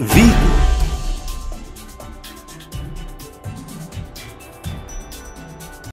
Vigo.